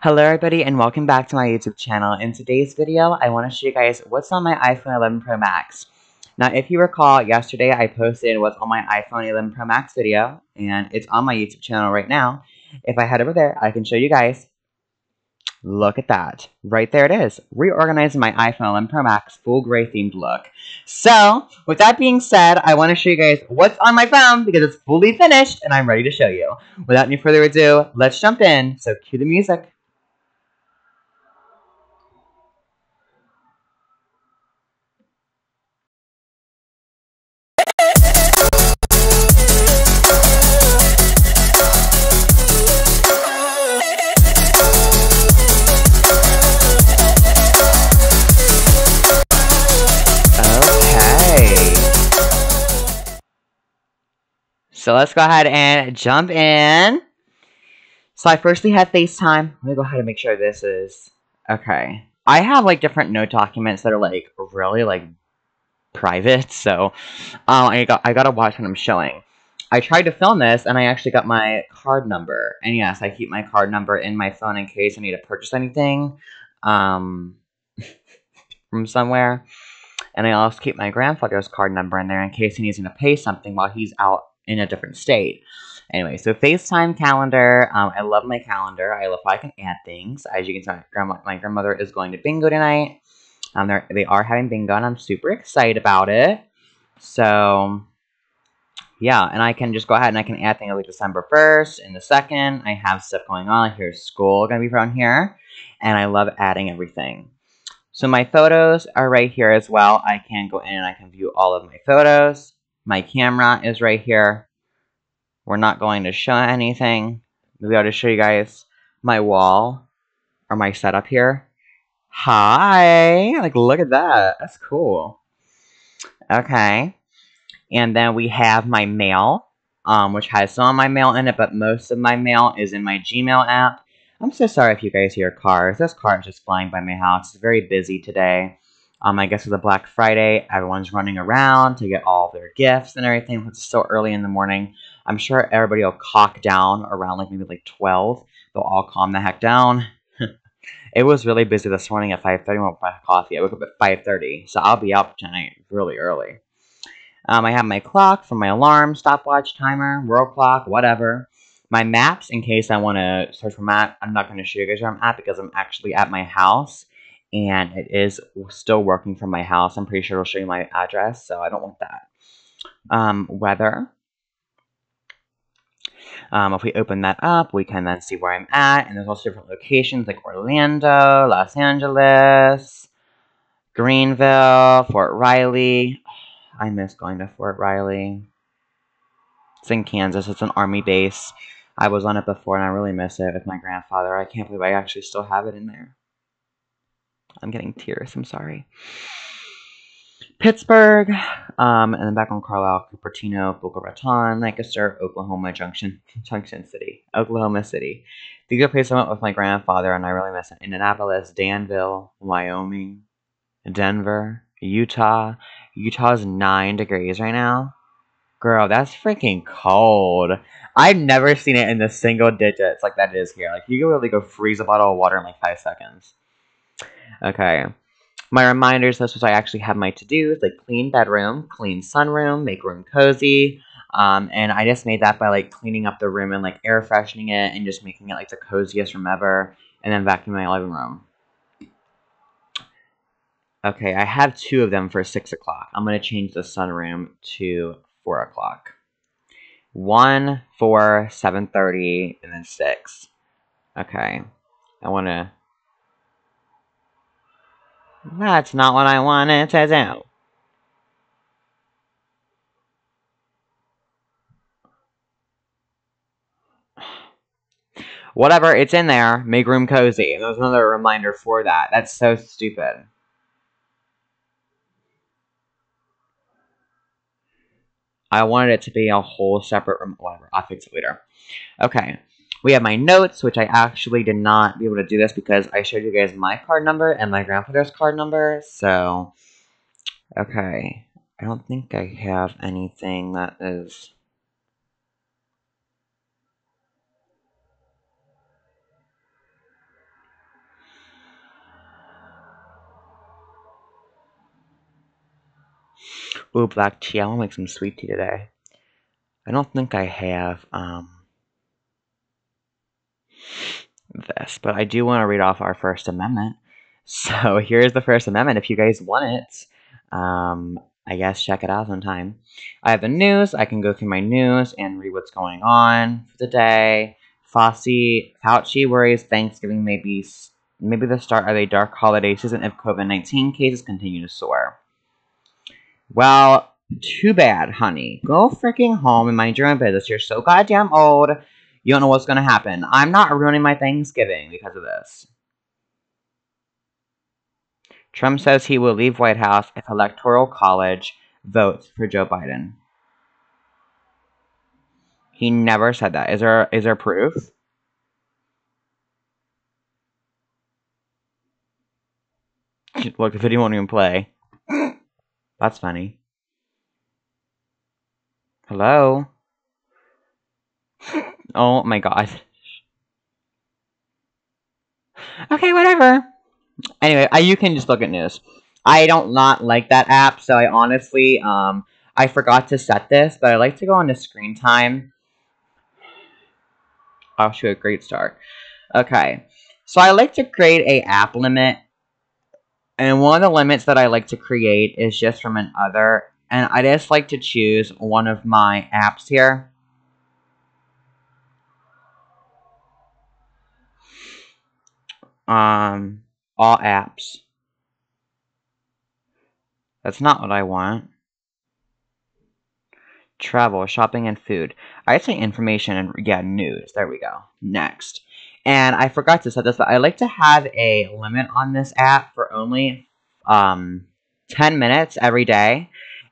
Hello everybody and welcome back to my YouTube channel. In today's video, I want to show you guys what's on my iPhone 11 Pro Max. Now, if you recall, yesterday I posted what's on my iPhone 11 Pro Max video, and it's on my YouTube channel right now. If I head over there, I can show you guys. Look at that. Right there it is. Reorganizing my iPhone 11 Pro Max full gray themed look. So, with that being said, I want to show you guys what's on my phone because it's fully finished and I'm ready to show you. Without any further ado, let's jump in. So, cue the music. So let's go ahead and jump in. So I firstly had FaceTime. Let me go ahead and make sure this is okay. I have like different note documents that are like really like private, so um, I got I gotta watch what I'm showing. I tried to film this and I actually got my card number. And yes, I keep my card number in my phone in case I need to purchase anything um, from somewhere. And I also keep my grandfather's card number in there in case he needs to pay something while he's out in a different state. Anyway, so FaceTime calendar. Um, I love my calendar. I love how I can add things. As you can see, my, grandma, my grandmother is going to bingo tonight. Um, they are having bingo, and I'm super excited about it. So, yeah, and I can just go ahead and I can add things like December 1st and the 2nd. I have stuff going on. Here's school going to be around here. And I love adding everything. So my photos are right here as well. I can go in and I can view all of my photos. My camera is right here. We're not going to show anything. Maybe I'll just show you guys my wall or my setup here. Hi! Like, look at that. That's cool. Okay. And then we have my mail, um, which has some of my mail in it, but most of my mail is in my Gmail app. I'm so sorry if you guys hear cars. This car is just flying by my house. It's very busy today. Um, I guess with the Black Friday, everyone's running around to get all their gifts and everything. It's so early in the morning. I'm sure everybody will cock down around like maybe like 12. They'll all calm the heck down. it was really busy this morning at 5.30 I with my coffee. I woke up at 5.30, so I'll be up tonight really early. Um, I have my clock for my alarm, stopwatch, timer, world clock, whatever. My maps, in case I want to search for map, I'm not going to show you guys where I'm at because I'm actually at my house. And it is still working from my house. I'm pretty sure it'll show you my address, so I don't want that. Um, weather. Um, if we open that up, we can then see where I'm at. And there's also different locations like Orlando, Los Angeles, Greenville, Fort Riley. I miss going to Fort Riley. It's in Kansas. It's an army base. I was on it before and I really miss it with my grandfather. I can't believe I actually still have it in there. I'm getting tears. I'm sorry. Pittsburgh, um, and then back on Carlisle, Cupertino, Boca Raton, Lancaster, Oklahoma Junction, Junction City, Oklahoma City. These are places I went with my grandfather, and I really miss it. Indianapolis, Danville, Wyoming, Denver, Utah. Utah's nine degrees right now. Girl, that's freaking cold. I've never seen it in the single digits like that is here. Like, you can really go freeze a bottle of water in like five seconds. Okay. My reminders, this was I actually have my to-dos, like clean bedroom, clean sunroom, make room cozy. Um, and I just made that by like cleaning up the room and like air freshening it and just making it like the coziest room ever. And then vacuuming my living room. Okay, I have two of them for 6 o'clock. I'm going to change the sunroom to 4 o'clock. 1, 4, 7.30, and then 6. Okay. I want to... That's not what I wanted to do. Whatever, it's in there. Make room cozy. There's another reminder for that. That's so stupid. I wanted it to be a whole separate room. Whatever, I'll fix it later. Okay, we have my notes, which I actually did not be able to do this because I showed you guys my card number and my grandfather's card number. So, okay. I don't think I have anything that is... Ooh, black tea. I want to make some sweet tea today. I don't think I have, um this, but I do want to read off our First Amendment. So here's the First Amendment. If you guys want it, um, I guess check it out sometime. I have the news. I can go through my news and read what's going on for the day. Fauci, Fauci worries Thanksgiving may be maybe the start of a dark holiday season if COVID-19 cases continue to soar. Well, too bad, honey. Go freaking home and mind your own business. You're so goddamn old. You don't know what's gonna happen. I'm not ruining my Thanksgiving because of this. Trump says he will leave White House if Electoral College votes for Joe Biden. He never said that. Is there is there proof? Look, the video won't even play. That's funny. Hello? Oh my god. Okay, whatever. Anyway, I, you can just look at news. I don't not like that app, so I honestly, um, I forgot to set this, but I like to go on to screen time. I'll show a great start. Okay, so I like to create a app limit, and one of the limits that I like to create is just from an other, and I just like to choose one of my apps here. Um, all apps. That's not what I want. Travel, shopping, and food. I say information and, yeah, news. There we go. Next. And I forgot to set this, but I like to have a limit on this app for only um, 10 minutes every day.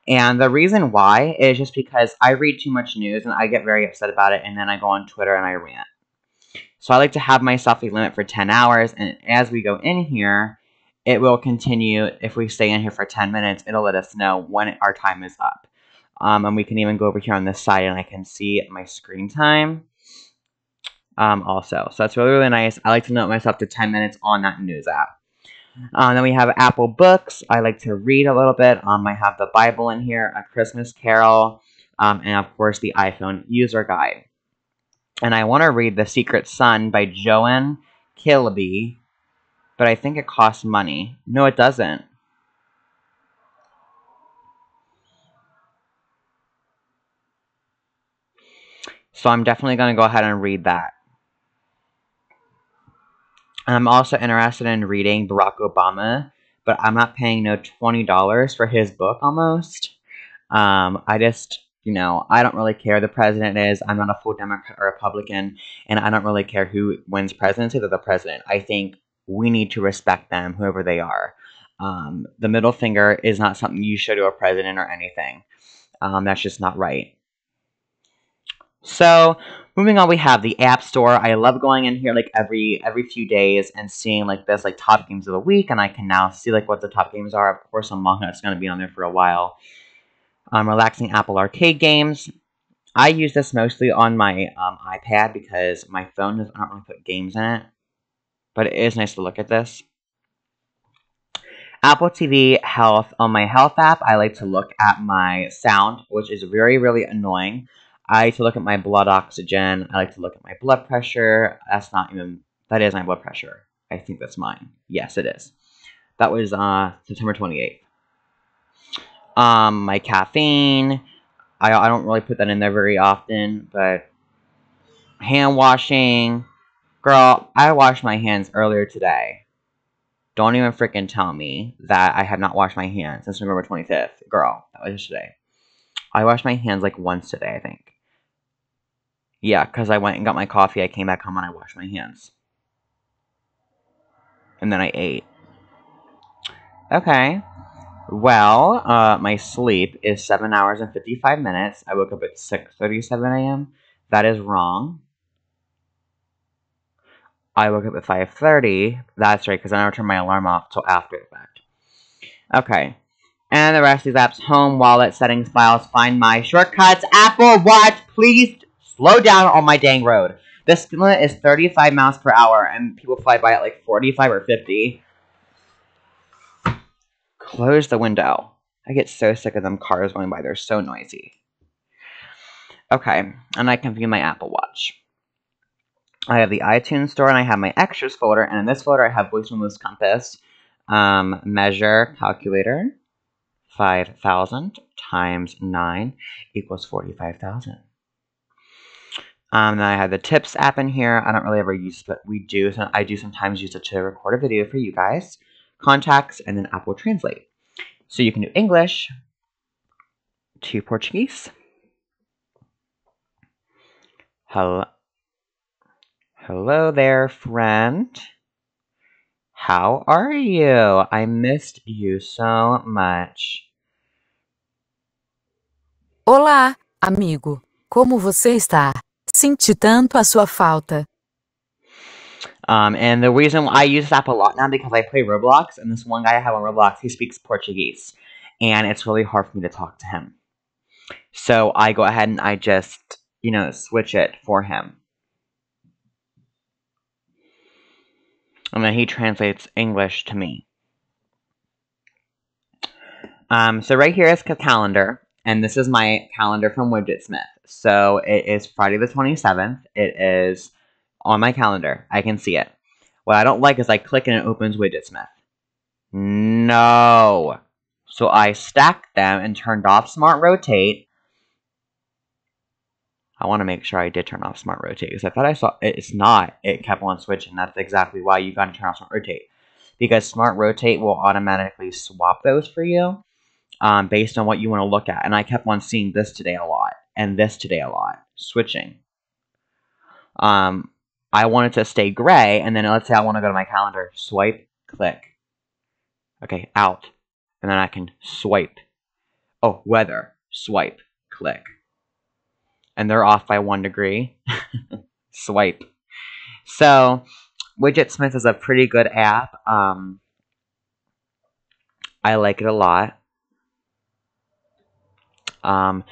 And the reason why is just because I read too much news and I get very upset about it, and then I go on Twitter and I rant. So I like to have myself a limit for 10 hours, and as we go in here, it will continue. If we stay in here for 10 minutes, it'll let us know when our time is up. Um, and we can even go over here on this side and I can see my screen time um, also. So that's really, really nice. I like to note myself to 10 minutes on that news app. Um, then we have Apple Books. I like to read a little bit. Um, I have the Bible in here, A Christmas Carol, um, and of course the iPhone user guide and I want to read The Secret Sun by Joanne Kilby, but I think it costs money. No, it doesn't. So I'm definitely going to go ahead and read that. I'm also interested in reading Barack Obama, but I'm not paying no $20 for his book almost. Um, I just you know, I don't really care the president is. I'm not a full Democrat or Republican, and I don't really care who wins presidency. They're the president. I think we need to respect them, whoever they are. Um, the middle finger is not something you show to a president or anything. Um, that's just not right. So, moving on, we have the App Store. I love going in here like every every few days and seeing like this like top games of the week, and I can now see like what the top games are. Of course, Among Us going to be on there for a while um, relaxing Apple Arcade games. I use this mostly on my um, iPad because my phone does not really put games in it. But it is nice to look at this. Apple TV Health. On my health app, I like to look at my sound, which is very, really annoying. I like to look at my blood oxygen. I like to look at my blood pressure. That's not even, that is my blood pressure. I think that's mine. Yes, it is. That was uh, September 28th. Um, my caffeine. I, I don't really put that in there very often, but hand washing. Girl, I washed my hands earlier today. Don't even freaking tell me that I have not washed my hands since November 25th. Girl, that was yesterday. I washed my hands like once today, I think. Yeah, because I went and got my coffee, I came back home and I washed my hands. And then I ate. Okay. Well, uh, my sleep is 7 hours and 55 minutes. I woke up at 6.37 a.m. That is wrong. I woke up at 5.30. That's right, because I never turned my alarm off till after the fact. Okay. And the rest of these apps, home, wallet, settings, files, find my shortcuts, Apple Watch, please slow down on my dang road. This limit is 35 miles per hour, and people fly by at like 45 or 50. Close the window. I get so sick of them cars going by. They're so noisy. Okay, and I can view my Apple Watch. I have the iTunes store and I have my extras folder. And in this folder, I have Voice Memos Compass, um, measure calculator, 5,000 times 9 equals 45,000. Um, then I have the tips app in here. I don't really ever use but we do. So I do sometimes use it to record a video for you guys. Contacts, and then Apple Translate. So you can do English to Portuguese. Hello. Hello there, friend. How are you? I missed you so much. Olá, amigo. Como você está? Senti tanto a sua falta. Um, and the reason I use this app a lot now because I play Roblox, and this one guy I have on Roblox, he speaks Portuguese, and it's really hard for me to talk to him. So I go ahead and I just, you know, switch it for him. And then he translates English to me. Um, so right here is calendar, and this is my calendar from Widgetsmith. So it is Friday the 27th. It is on my calendar. I can see it. What I don't like is I click and it opens Widgetsmith. No. So I stacked them and turned off Smart Rotate. I want to make sure I did turn off Smart Rotate because I thought I saw it's not. It kept on switching. That's exactly why you got to turn off Smart Rotate because Smart Rotate will automatically swap those for you um, based on what you want to look at. And I kept on seeing this today a lot and this today a lot, switching. Um, I want it to stay gray, and then let's say I want to go to my calendar, swipe, click. Okay, out. And then I can swipe. Oh, weather, swipe, click. And they're off by one degree. swipe. So, Widgetsmith is a pretty good app. Um, I like it a lot. Um,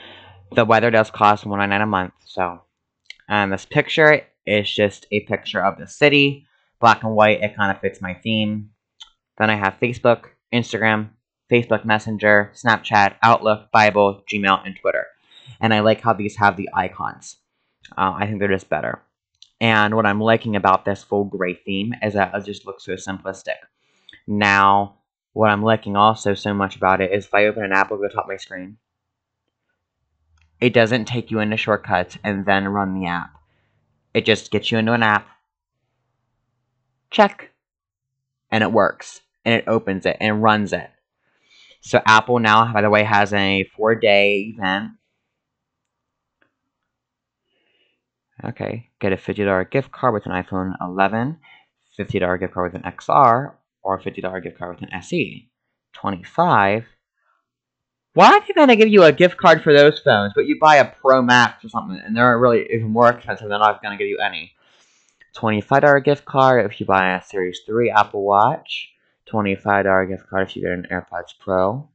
the weather does cost one ninety nine a month, so. And this picture is just a picture of the city, black and white. It kind of fits my theme. Then I have Facebook, Instagram, Facebook Messenger, Snapchat, Outlook, Bible, Gmail, and Twitter. And I like how these have the icons. Uh, I think they're just better. And what I'm liking about this full gray theme is that it just looks so simplistic. Now, what I'm liking also so much about it is if I open an app, over the top of my screen. It doesn't take you into shortcuts and then run the app. It just gets you into an app. Check. And it works. And it opens it and runs it. So Apple now, by the way, has a four-day event. Okay, get a $50 gift card with an iPhone 11, $50 gift card with an XR, or $50 gift card with an SE. 25 why are they going to give you a gift card for those phones, but you buy a Pro Max or something, and they're really even more expensive, they're not going to give you any. $25 gift card if you buy a Series 3 Apple Watch. $25 gift card if you get an AirPods Pro.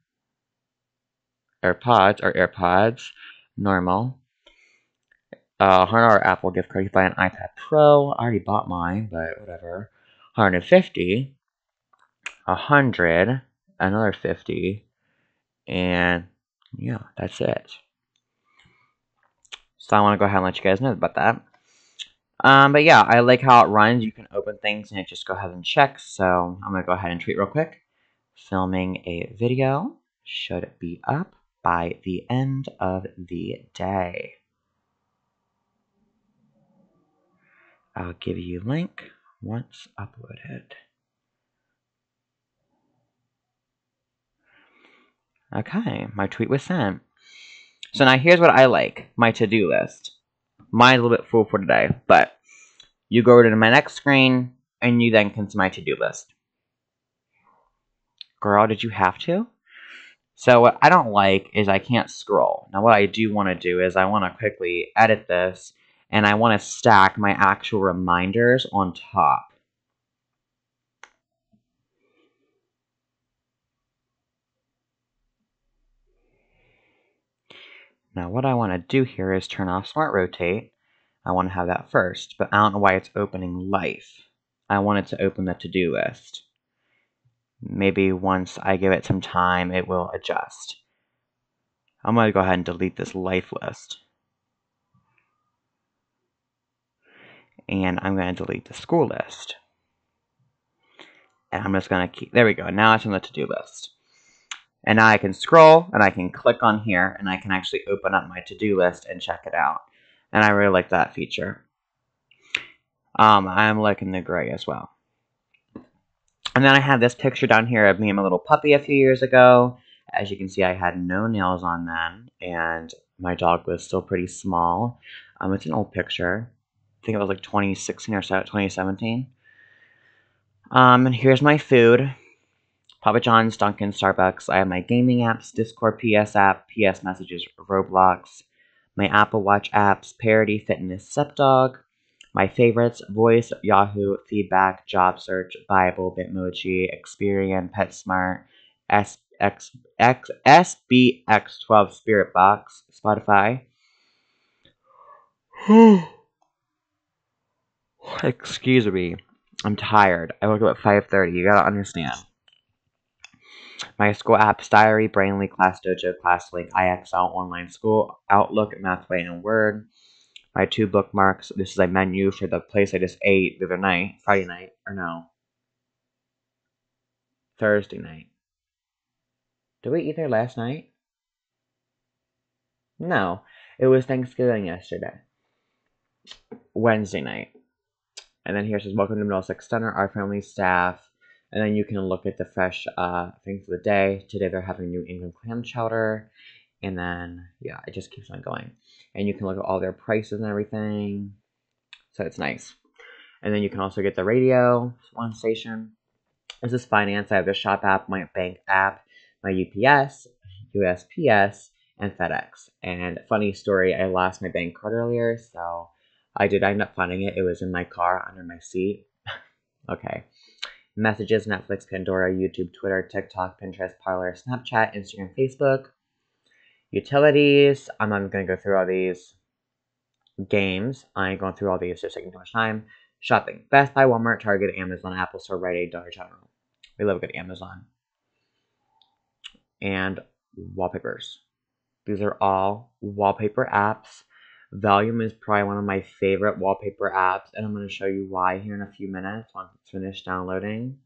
AirPods or AirPods, normal. Uh, $100 Apple gift card if you buy an iPad Pro. I already bought mine, but whatever. 150 100 another 50 and yeah, that's it. So I want to go ahead and let you guys know about that. Um, but yeah, I like how it runs. You can open things and it just go ahead and check. So I'm going to go ahead and tweet real quick. Filming a video should be up by the end of the day. I'll give you link once uploaded. Okay, my tweet was sent. So now here's what I like, my to-do list. Mine's a little bit full for today, but you go over to my next screen, and you then can see my to-do list. Girl, did you have to? So what I don't like is I can't scroll. Now what I do want to do is I want to quickly edit this, and I want to stack my actual reminders on top. Now what I want to do here is turn off Smart Rotate. I want to have that first, but I don't know why it's opening Life. I want it to open the to-do list. maybe once I give it some time, it will adjust. I'm going to go ahead and delete this life list. And I'm going to delete the school list. And I'm just going to keep, there we go. Now it's on the to-do list. And now I can scroll and I can click on here and I can actually open up my to-do list and check it out. And I really like that feature. Um, I'm liking the gray as well. And then I have this picture down here of me and my little puppy a few years ago. As you can see, I had no nails on then, and my dog was still pretty small. Um, it's an old picture. I think it was like 2016 or so, 2017. Um, and here's my food. Papa John's, Dunkin', Starbucks. I have my gaming apps, Discord, PS app, PS messages, Roblox, my Apple Watch apps, Parody, Fitness, Sepdog, my favorites, Voice, Yahoo, Feedback, Job Search, Bible, Bitmoji, Experian, PetSmart, S X X SBX12 Spirit Box, Spotify. Excuse me. I'm tired. I woke up at 5.30. You gotta understand. My school apps, Diary, Brainly, Class Dojo, ClassLink, IXL, Online School, Outlook, Mathway, and Word. My two bookmarks. This is a menu for the place I just ate the other night. Friday night. Or no. Thursday night. Did we eat there last night? No. It was Thanksgiving yesterday. Wednesday night. And then here says, Welcome to Middlesex Center, our friendly staff. And then you can look at the fresh uh, things of the day. Today they're having New England clam chowder. And then, yeah, it just keeps on going. And you can look at all their prices and everything. So it's nice. And then you can also get the radio, one station. This is finance. I have the shop app, my bank app, my UPS, USPS, and FedEx. And funny story, I lost my bank card earlier, so I did end up finding it. It was in my car under my seat. okay. Messages, Netflix, Pandora, YouTube, Twitter, TikTok, Pinterest, Parler, Snapchat, Instagram, Facebook. Utilities. I'm not going to go through all these games. I ain't going through all these, just taking too much time. Shopping. Best Buy, Walmart, Target, Amazon, Apple Store, Rite Aid, Dollar General. We love a good Amazon. And wallpapers. These are all wallpaper apps. Vellum is probably one of my favorite wallpaper apps, and I'm going to show you why here in a few minutes once it's finished downloading.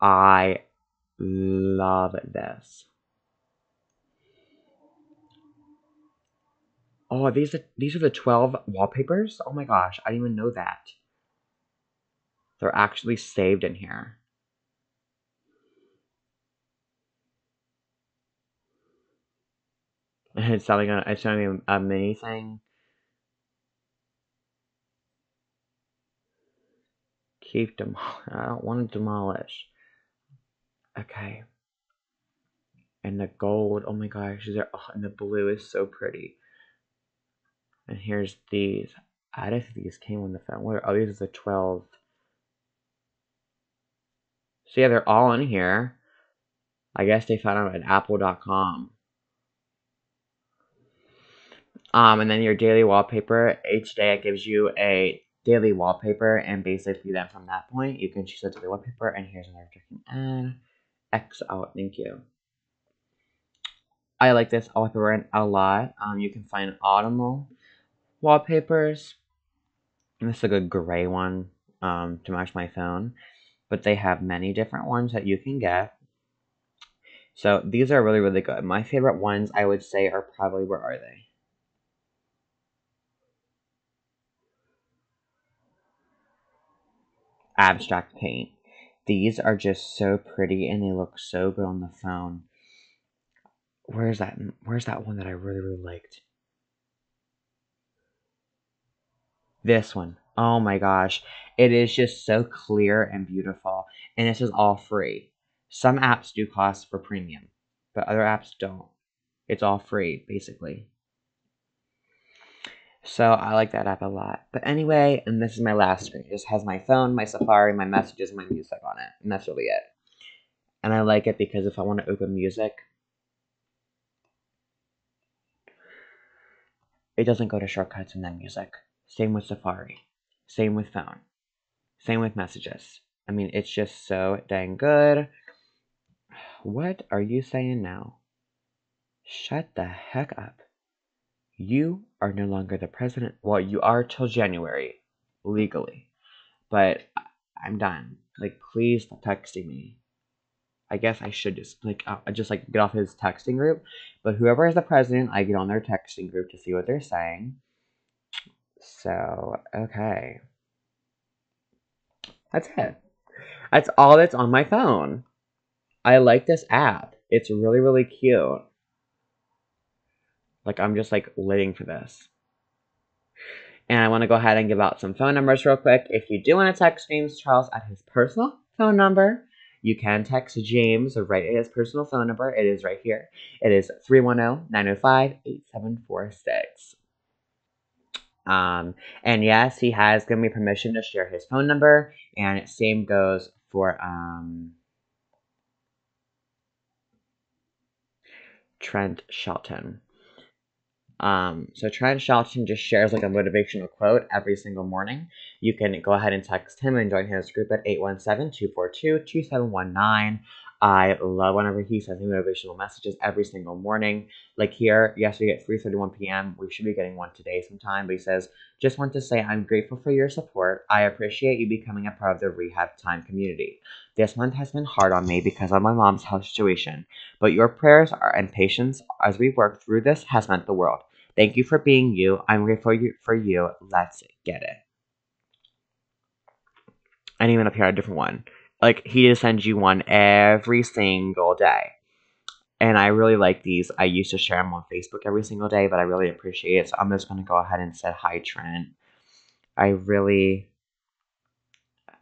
I love this. Oh, these are these are the 12 wallpapers? Oh my gosh, I didn't even know that. They're actually saved in here. It's selling a it's showing a, a mini thing. Keep dem I don't want to demolish. Okay. And the gold, oh my gosh, is there oh, and the blue is so pretty. And here's these. I don't think these came on the phone. What are, oh, these are the 12. So yeah, they're all in here. I guess they found them at apple.com. Um, and then your daily wallpaper. Each day it gives you a daily wallpaper, and basically then from that point you can choose a daily wallpaper. And here's another ad. X out. Thank you. I like this wallpaper a lot. Um, you can find autumnal wallpapers. And this is a good gray one um, to match my phone. But they have many different ones that you can get. So these are really, really good. My favorite ones, I would say, are probably, where are they? Abstract Paint. These are just so pretty and they look so good on the phone. Where's that? Where's that one that I really, really liked? This one. Oh my gosh. It is just so clear and beautiful. And this is all free. Some apps do cost for premium, but other apps don't. It's all free, basically. So I like that app a lot. But anyway, and this is my last screen. It just has my phone, my Safari, my messages, my music on it. And that's really it. And I like it because if I want to open music, it doesn't go to shortcuts and then music. Same with Safari. Same with phone. Same with messages. I mean, it's just so dang good. What are you saying now? Shut the heck up. You are no longer the president. Well, you are till January, legally. But I'm done. Like, please stop texting me. I guess I should just like uh, just like get off his texting group. But whoever is the president, I get on their texting group to see what they're saying. So okay, that's it. That's all that's on my phone. I like this app. It's really really cute. Like I'm just like living for this. And I want to go ahead and give out some phone numbers real quick. If you do want to text James Charles at his personal phone number, you can text James or write his personal phone number. It is right here. It is 310-905-8746. Um, and yes, he has given me permission to share his phone number, and same goes for um, Trent Shelton. Um, so Trent Shelton just shares like a motivational quote every single morning. You can go ahead and text him and join his group at 817-242-2719. I love whenever he sends me motivational messages every single morning. Like here, yesterday at 3.31 p.m., we should be getting one today sometime, but he says, just want to say I'm grateful for your support. I appreciate you becoming a part of the Rehab Time community. This month has been hard on me because of my mom's health situation, but your prayers are, and patience as we work through this has meant the world. Thank you for being you. I'm grateful for you. For you. Let's get it. And even up here, a different one. Like, he just sends you one every single day. And I really like these. I used to share them on Facebook every single day, but I really appreciate it. So I'm just going to go ahead and say hi, Trent. I really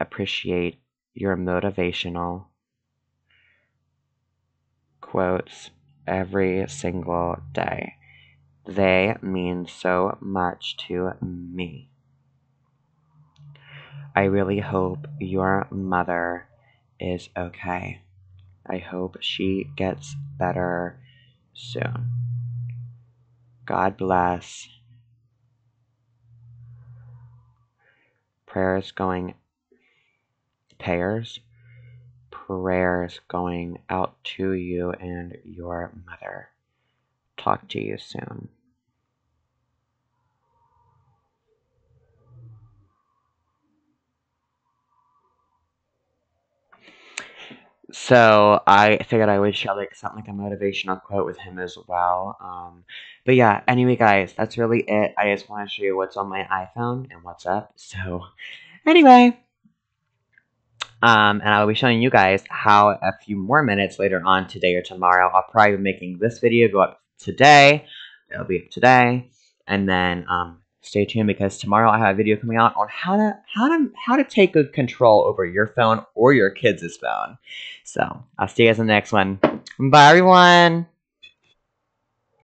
appreciate your motivational quotes every single day. They mean so much to me. I really hope your mother is okay. I hope she gets better soon. God bless. Prayers going, prayers, prayers going out to you and your mother. Talk to you soon. So I figured I would share like something like a motivational quote with him as well. Um, but yeah, anyway, guys, that's really it. I just want to show you what's on my iPhone and what's up. So anyway, um, and I'll be showing you guys how a few more minutes later on today or tomorrow, I'll probably be making this video go up today. It'll be up today, and then um, stay tuned because tomorrow I have a video coming out on how to how to how to take good control over your phone or your kids' phone. So I'll see you guys in the next one. Bye everyone.